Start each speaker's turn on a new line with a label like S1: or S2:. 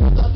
S1: Yeah.